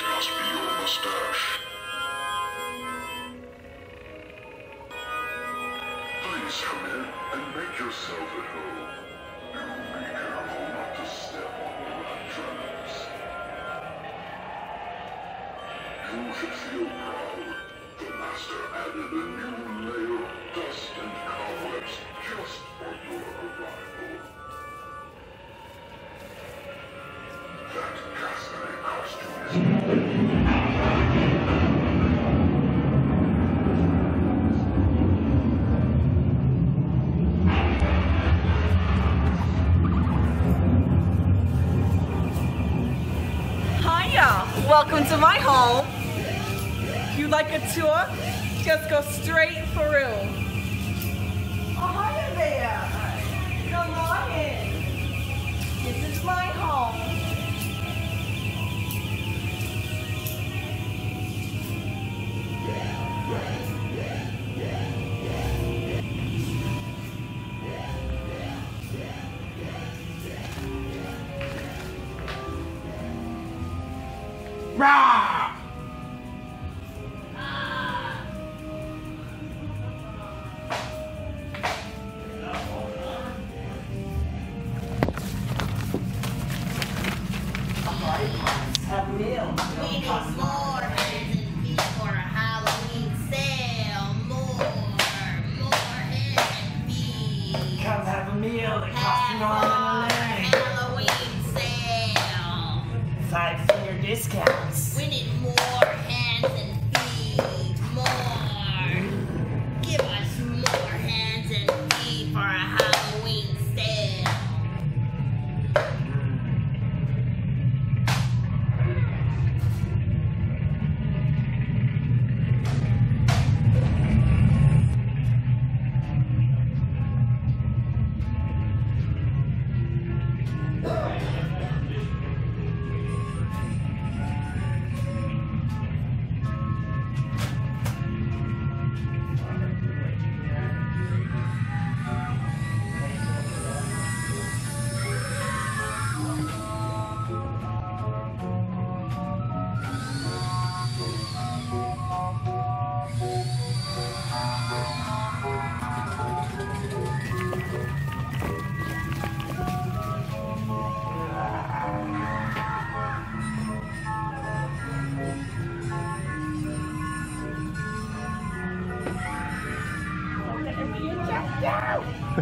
mustache. Please come in and make yourself at home. You will be careful not to step on the rat traps. You should feel proud. The master added a new layer of dust and cobwebs just for your arrival. That ghastly Welcome to my home. If You like a tour? Just go straight through. A meal. It costs an more arm and a leg. Halloween sale. Five discounts. We need more I'm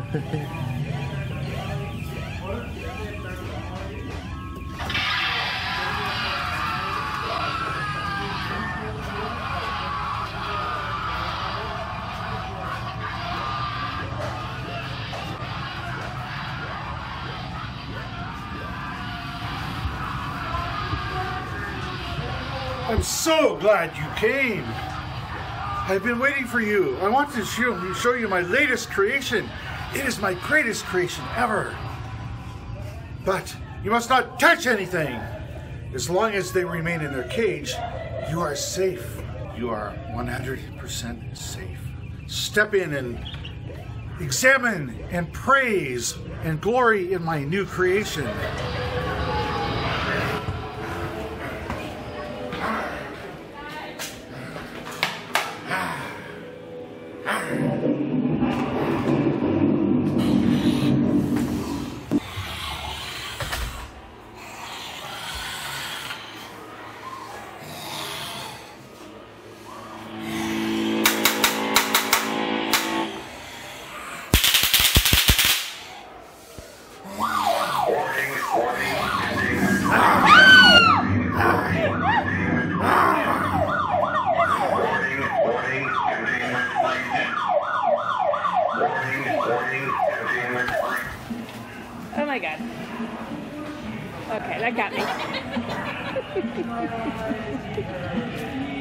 so glad you came. I've been waiting for you. I want to show, show you my latest creation. It is my greatest creation ever. But you must not touch anything. As long as they remain in their cage, you are safe. You are 100% safe. Step in and examine and praise and glory in my new creation. Oh my god. Okay, that got me.